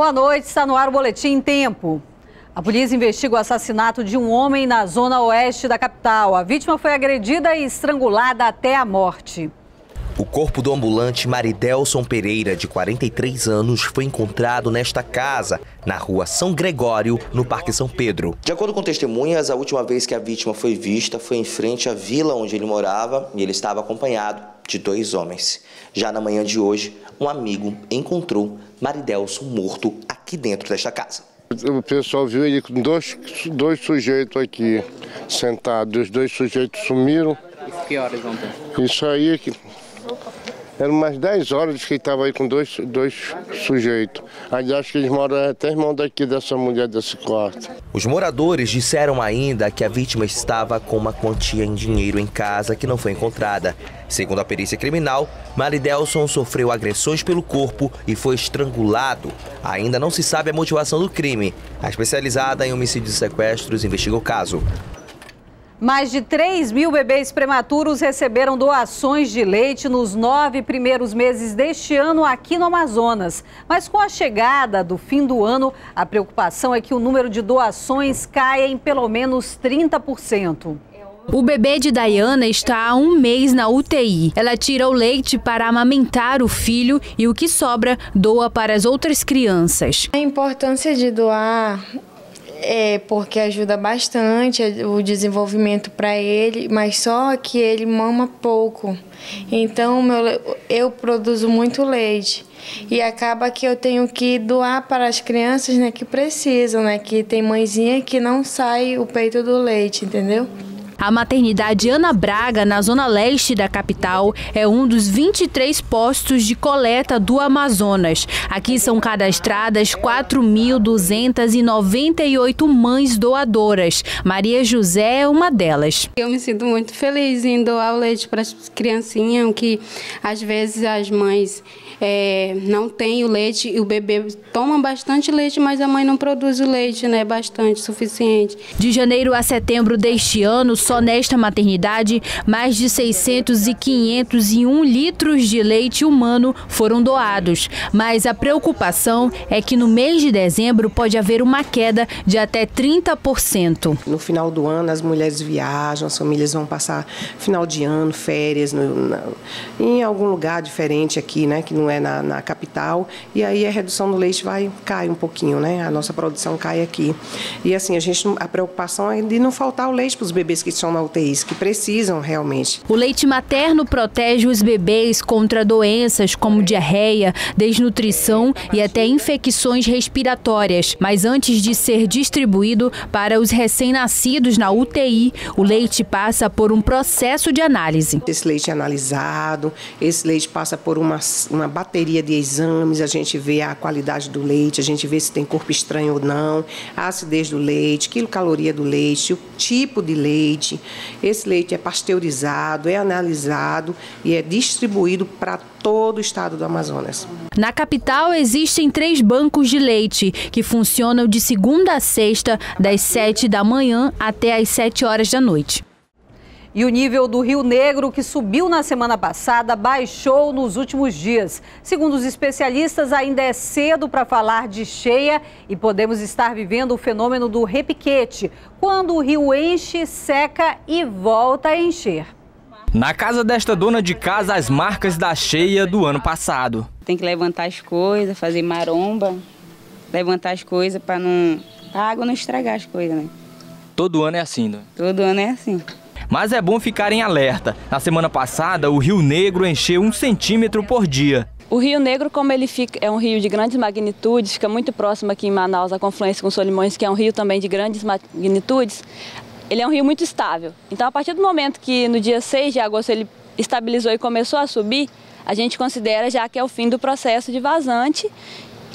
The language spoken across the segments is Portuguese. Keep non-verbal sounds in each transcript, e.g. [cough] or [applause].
Boa noite, está no ar o Boletim em Tempo. A polícia investiga o assassinato de um homem na zona oeste da capital. A vítima foi agredida e estrangulada até a morte. O corpo do ambulante Maridelson Pereira, de 43 anos, foi encontrado nesta casa, na rua São Gregório, no Parque São Pedro. De acordo com testemunhas, a última vez que a vítima foi vista foi em frente à vila onde ele morava e ele estava acompanhado de dois homens. Já na manhã de hoje, um amigo encontrou Maridelson morto aqui dentro desta casa. O pessoal viu ele com dois, dois sujeitos aqui sentados. Os dois sujeitos sumiram. Que horas ontem? Isso aí, eram umas 10 horas que estava aí com dois, dois sujeitos. Aliás, que eles moram até irmão daqui dessa mulher desse quarto. Os moradores disseram ainda que a vítima estava com uma quantia em dinheiro em casa que não foi encontrada. Segundo a perícia criminal, Maridelson sofreu agressões pelo corpo e foi estrangulado. Ainda não se sabe a motivação do crime. A especializada em homicídios e sequestros investiga o caso. Mais de 3 mil bebês prematuros receberam doações de leite nos nove primeiros meses deste ano aqui no Amazonas. Mas com a chegada do fim do ano, a preocupação é que o número de doações caia em pelo menos 30%. O bebê de Dayana está há um mês na UTI. Ela tira o leite para amamentar o filho e o que sobra doa para as outras crianças. A importância de doar é porque ajuda bastante o desenvolvimento para ele, mas só que ele mama pouco. Então meu, eu produzo muito leite e acaba que eu tenho que doar para as crianças né, que precisam, né, que tem mãezinha que não sai o peito do leite, entendeu? A maternidade Ana Braga, na zona leste da capital, é um dos 23 postos de coleta do Amazonas. Aqui são cadastradas 4.298 mães doadoras. Maria José é uma delas. Eu me sinto muito feliz em doar o leite para as criancinhas, que às vezes as mães é, não têm o leite e o bebê toma bastante leite, mas a mãe não produz o leite, né? Bastante, suficiente. De janeiro a setembro deste ano, só nesta maternidade, mais de 600 e 501 litros de leite humano foram doados. Mas a preocupação é que no mês de dezembro pode haver uma queda de até 30%. No final do ano, as mulheres viajam, as famílias vão passar final de ano, férias, no, na, em algum lugar diferente aqui, né, que não é na, na, capital, e aí a redução do leite vai cai um pouquinho, né? A nossa produção cai aqui. E assim, a gente a preocupação é de não faltar o leite para os bebês que estão na UTI, que precisam realmente. O leite materno protege os bebês contra doenças como diarreia, desnutrição e até infecções respiratórias. Mas antes de ser distribuído para os recém-nascidos na UTI, o leite passa por um processo de análise. Esse leite é analisado, esse leite passa por uma, uma bateria de exames, a gente vê a qualidade do leite, a gente vê se tem corpo estranho ou não, a acidez do leite, quilocaloria do leite, o tipo de leite, esse leite é pasteurizado, é analisado e é distribuído para todo o estado do Amazonas. Na capital existem três bancos de leite que funcionam de segunda a sexta, das 7 da manhã até as 7 horas da noite. E o nível do Rio Negro, que subiu na semana passada, baixou nos últimos dias. Segundo os especialistas, ainda é cedo para falar de cheia e podemos estar vivendo o fenômeno do repiquete, quando o rio enche, seca e volta a encher. Na casa desta dona de casa, as marcas da cheia do ano passado. Tem que levantar as coisas, fazer maromba, levantar as coisas para não. a água não estragar as coisas, né? Todo ano é assim, né? Todo ano é assim. Mas é bom ficar em alerta. Na semana passada, o Rio Negro encheu um centímetro por dia. O Rio Negro, como ele fica, é um rio de grandes magnitudes, fica muito próximo aqui em Manaus, a confluência com Solimões, que é um rio também de grandes magnitudes, ele é um rio muito estável. Então, a partir do momento que no dia 6 de agosto ele estabilizou e começou a subir, a gente considera já que é o fim do processo de vazante,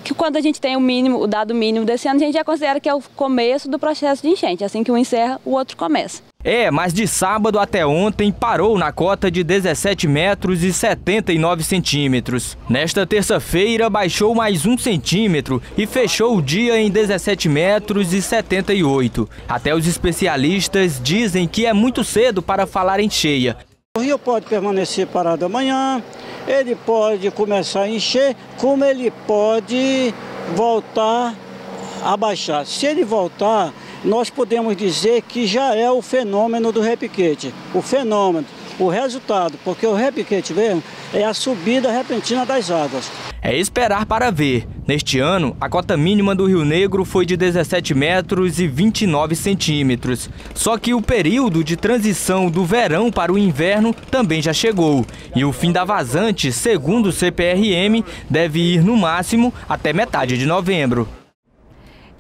que quando a gente tem o mínimo, o dado mínimo desse ano, a gente já considera que é o começo do processo de enchente. Assim que um encerra, o outro começa. É, mas de sábado até ontem parou na cota de 17 metros e 79 centímetros. Nesta terça-feira baixou mais um centímetro e fechou o dia em 17 metros e 78. Até os especialistas dizem que é muito cedo para falar em cheia. O rio pode permanecer parado amanhã, ele pode começar a encher, como ele pode voltar a baixar. Se ele voltar, nós podemos dizer que já é o fenômeno do repiquete. O fenômeno, o resultado, porque o repiquete mesmo é a subida repentina das águas. É esperar para ver. Neste ano, a cota mínima do Rio Negro foi de 17 metros e 29 centímetros. Só que o período de transição do verão para o inverno também já chegou. E o fim da vazante, segundo o CPRM, deve ir no máximo até metade de novembro.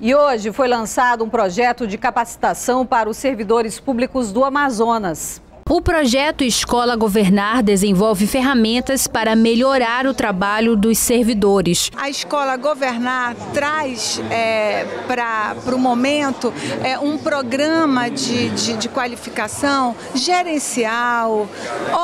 E hoje foi lançado um projeto de capacitação para os servidores públicos do Amazonas. O projeto Escola Governar desenvolve ferramentas para melhorar o trabalho dos servidores. A Escola Governar traz é, para o momento é, um programa de, de, de qualificação gerencial,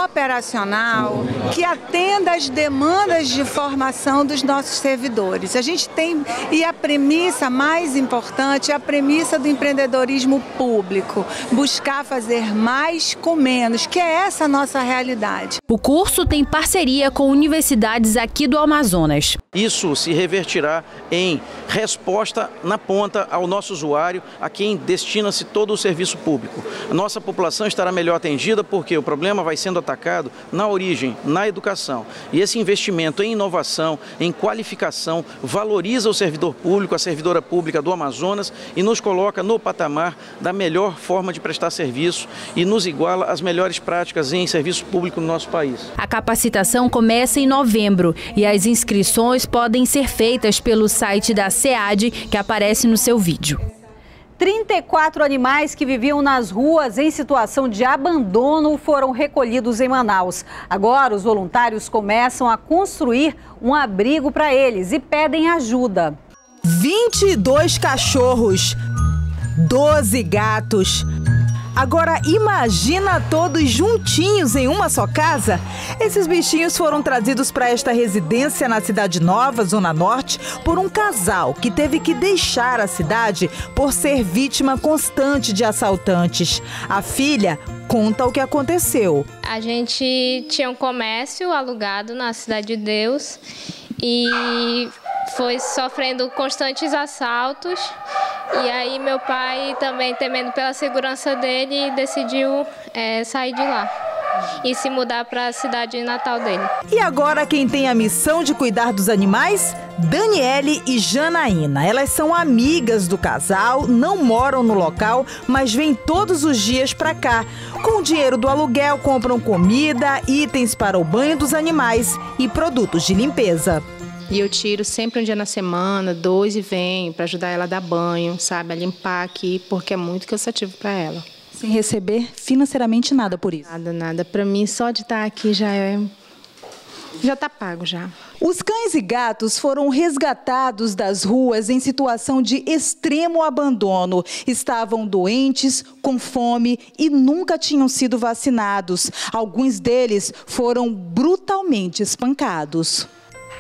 operacional, que atenda às demandas de formação dos nossos servidores. A gente tem, e a premissa mais importante é a premissa do empreendedorismo público, buscar fazer mais com menos menos, que é essa a nossa realidade. O curso tem parceria com universidades aqui do Amazonas. Isso se revertirá em resposta na ponta ao nosso usuário, a quem destina-se todo o serviço público. A nossa população estará melhor atendida porque o problema vai sendo atacado na origem, na educação. E esse investimento em inovação, em qualificação, valoriza o servidor público, a servidora pública do Amazonas e nos coloca no patamar da melhor forma de prestar serviço e nos iguala às melhores práticas em serviço público no nosso país. A capacitação começa em novembro e as inscrições podem ser feitas pelo site da SEAD, que aparece no seu vídeo. 34 animais que viviam nas ruas em situação de abandono foram recolhidos em Manaus. Agora, os voluntários começam a construir um abrigo para eles e pedem ajuda. 22 cachorros, 12 gatos. Agora imagina todos juntinhos em uma só casa? Esses bichinhos foram trazidos para esta residência na Cidade Nova, Zona Norte, por um casal que teve que deixar a cidade por ser vítima constante de assaltantes. A filha conta o que aconteceu. A gente tinha um comércio alugado na Cidade de Deus e foi sofrendo constantes assaltos. E aí meu pai também temendo pela segurança dele decidiu é, sair de lá e se mudar para a cidade natal dele. E agora quem tem a missão de cuidar dos animais? Daniele e Janaína. Elas são amigas do casal, não moram no local, mas vêm todos os dias para cá. Com o dinheiro do aluguel, compram comida, itens para o banho dos animais e produtos de limpeza. E eu tiro sempre um dia na semana, dois e venho para ajudar ela a dar banho, sabe, a limpar aqui, porque é muito cansativo para ela. Sem receber financeiramente nada por isso? Nada, nada. Para mim, só de estar aqui já é já está pago já. Os cães e gatos foram resgatados das ruas em situação de extremo abandono. Estavam doentes, com fome e nunca tinham sido vacinados. Alguns deles foram brutalmente espancados.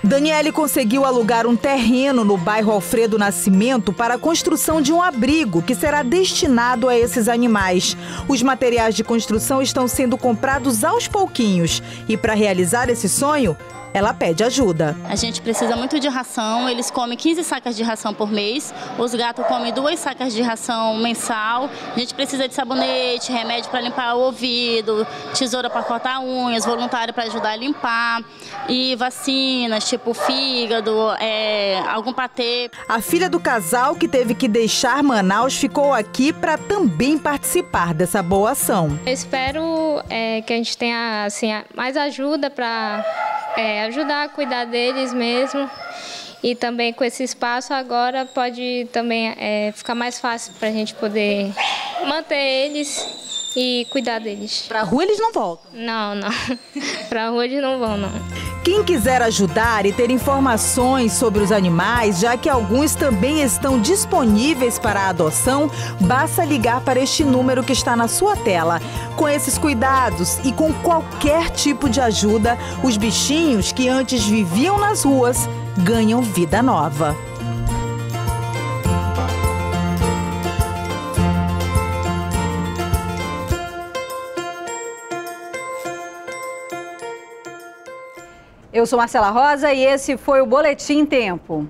Daniele conseguiu alugar um terreno no bairro Alfredo Nascimento para a construção de um abrigo que será destinado a esses animais. Os materiais de construção estão sendo comprados aos pouquinhos e para realizar esse sonho, ela pede ajuda. A gente precisa muito de ração, eles comem 15 sacas de ração por mês, os gatos comem duas sacas de ração mensal, a gente precisa de sabonete, remédio para limpar o ouvido, tesoura para cortar unhas, voluntário para ajudar a limpar e vacinas, tipo fígado, é, algum patê. A filha do casal que teve que deixar Manaus ficou aqui para também participar dessa boa ação. Eu espero é, que a gente tenha assim, mais ajuda para é, ajudar a cuidar deles mesmo. E também com esse espaço agora pode também é, ficar mais fácil para a gente poder manter eles e cuidar deles. Para a rua eles não voltam? Não, não. [laughs] Para a rua eles não vão, não. Quem quiser ajudar e ter informações sobre os animais, já que alguns também estão disponíveis para adoção, basta ligar para este número que está na sua tela. Com esses cuidados e com qualquer tipo de ajuda, os bichinhos que antes viviam nas ruas ganham vida nova. Eu sou Marcela Rosa e esse foi o Boletim Tempo.